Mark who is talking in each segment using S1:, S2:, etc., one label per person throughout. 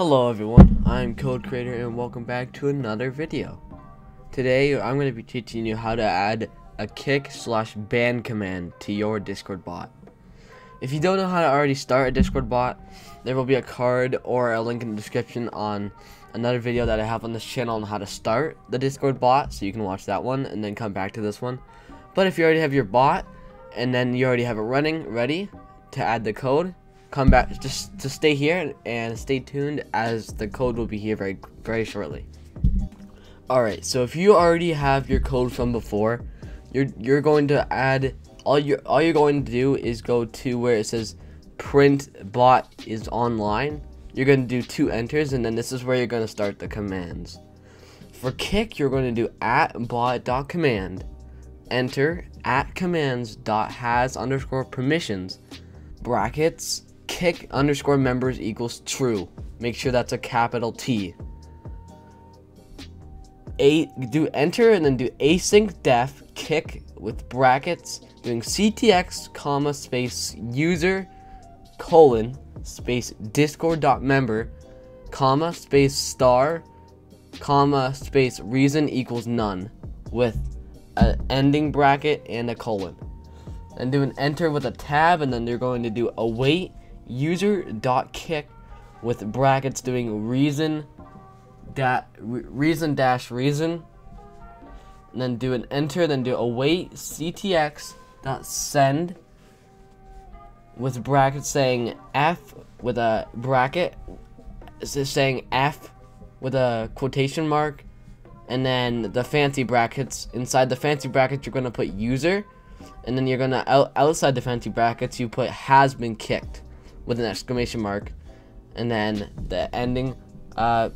S1: Hello everyone, I'm Code Creator and welcome back to another video. Today I'm going to be teaching you how to add a kick slash ban command to your Discord bot. If you don't know how to already start a Discord bot, there will be a card or a link in the description on another video that I have on this channel on how to start the Discord bot, so you can watch that one and then come back to this one. But if you already have your bot, and then you already have it running, ready to add the code, come back, just to stay here and stay tuned as the code will be here very, very shortly. Alright, so if you already have your code from before, you're, you're going to add all you all you're going to do is go to where it says print bot is online. You're going to do two enters and then this is where you're going to start the commands. For kick, you're going to do at bot.command, enter at commands dot has underscore permissions, brackets, kick underscore members equals true. Make sure that's a capital T. A do enter and then do async def kick with brackets doing ctx comma space user colon space discord dot member comma space star comma space reason equals none with an ending bracket and a colon and do an enter with a tab and then you're going to do await user dot kick with brackets doing reason that reason dash reason and then do an enter then do await ctx dot send with brackets saying f with a bracket saying f with a quotation mark and then the fancy brackets inside the fancy brackets you're going to put user and then you're going to outside the fancy brackets you put has been kicked with an exclamation mark and then the ending uh,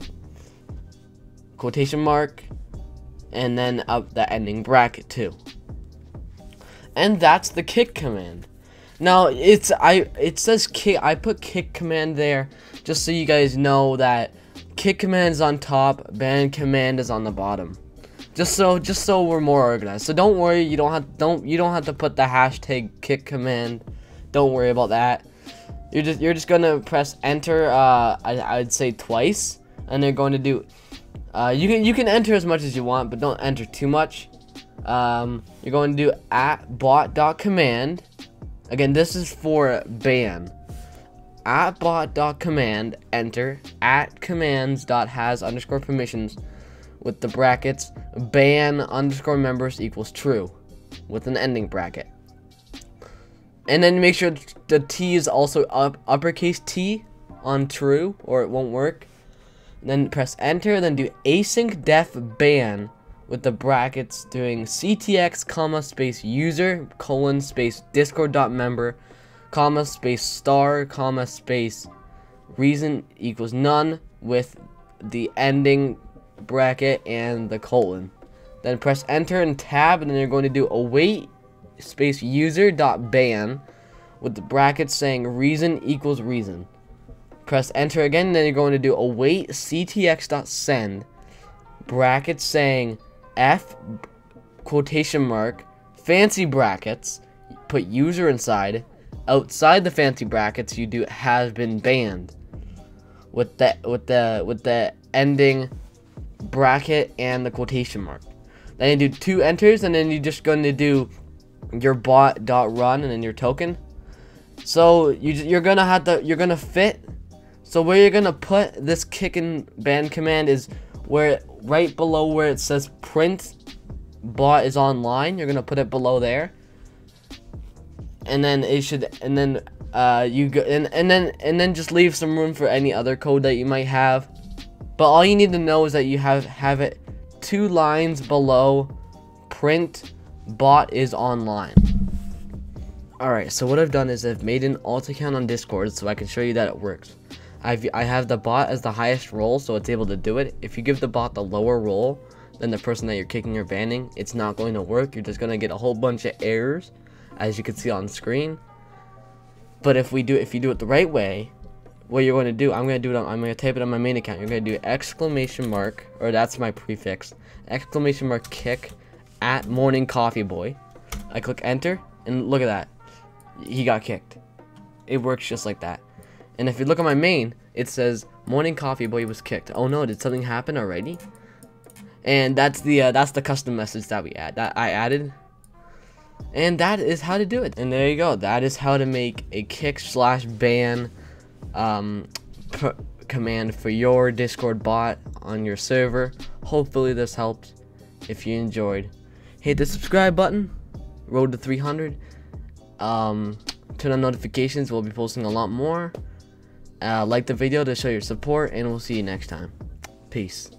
S1: quotation mark and then up the ending bracket too. And that's the kick command. Now it's I it says kick I put kick command there just so you guys know that kick command is on top ban command is on the bottom. Just so just so we're more organized. So don't worry you don't have don't you don't have to put the hashtag kick command. Don't worry about that you're just you're just gonna press enter uh I, I'd say twice and they're going to do uh, you can you can enter as much as you want but don't enter too much um, you're going to do at bot.command. Again, this is for ban. At bot.command, enter at commands dot has underscore permissions with the brackets ban underscore members equals true with an ending bracket. And then make sure the T is also up uppercase T on true or it won't work. Then press enter, then do async def ban with the brackets doing ctx comma space user colon space discord dot member comma space star comma space reason equals none with the ending bracket and the colon then press enter and tab and then you're going to do await space user dot ban with the brackets saying reason equals reason. Press enter again then you're going to do await ctx dot send brackets saying F quotation mark fancy brackets put user inside. Outside the fancy brackets you do has been banned. With the with the with the ending bracket and the quotation mark. Then you do two enters and then you're just going to do your bot dot run and then your token. So you you're gonna have to you're gonna fit. So where you're gonna put this kick and ban command is where right below where it says print bot is online you're gonna put it below there. And then it should and then uh you go and, and then and then just leave some room for any other code that you might have. But all you need to know is that you have have it two lines below print bot is online alright so what I've done is I've made an alt account on discord so I can show you that it works I've, I have the bot as the highest role, so it's able to do it. If you give the bot the lower role than the person that you're kicking or banning, it's not going to work. You're just going to get a whole bunch of errors, as you can see on screen. But if we do, if you do it the right way, what you're going to do, I'm going to do it on, I'm going to type it on my main account. You're going to do exclamation mark, or that's my prefix, exclamation mark kick at morning coffee boy. I click enter, and look at that. He got kicked. It works just like that. And if you look at my main, it says morning coffee boy was kicked. Oh no, did something happen already? And that's the uh, that's the custom message that we add that I added. And that is how to do it. And there you go. That is how to make a kick slash ban um, command for your Discord bot on your server. Hopefully this helped. If you enjoyed, hit the subscribe button. Road to 300. Um, turn on notifications. We'll be posting a lot more. Uh, like the video to show your support, and we'll see you next time. Peace.